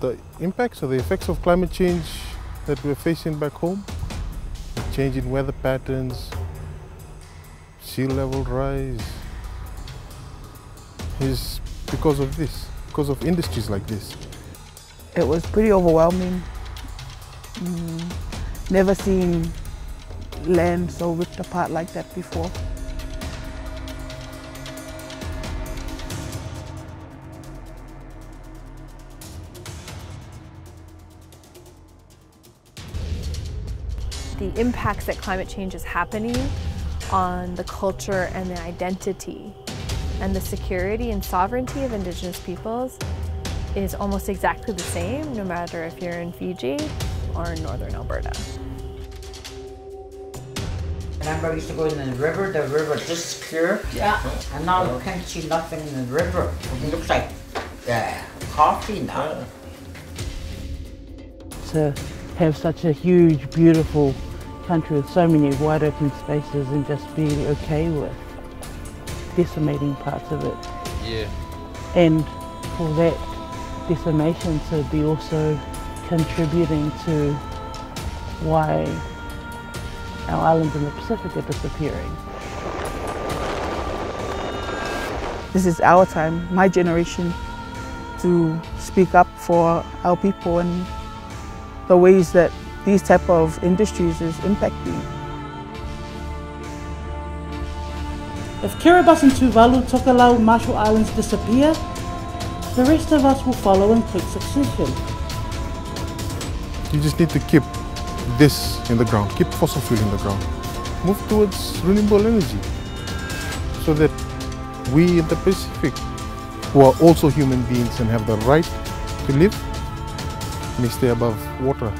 the impacts or the effects of climate change that we're facing back home, the change in weather patterns, sea level rise, is because of this, because of industries like this. It was pretty overwhelming. Mm, never seen land so ripped apart like that before. The impacts that climate change is happening on the culture and the identity and the security and sovereignty of Indigenous peoples is almost exactly the same no matter if you're in Fiji or in northern Alberta. Remember, I used to go in the river, the river disappeared. Yeah. And now you can't see nothing in the river. It looks like uh, coffee now. To have such a huge, beautiful country with so many wide open spaces and just being okay with decimating parts of it. Yeah. And for that decimation to be also contributing to why our islands in the Pacific are disappearing. This is our time, my generation, to speak up for our people and the ways that these type of industries is impacting. If Kiribati and Tuvalu, Tokelau, Marshall Islands disappear, the rest of us will follow in quick succession. You just need to keep this in the ground, keep fossil fuel in the ground. Move towards renewable energy so that we in the Pacific, who are also human beings and have the right to live, may stay above water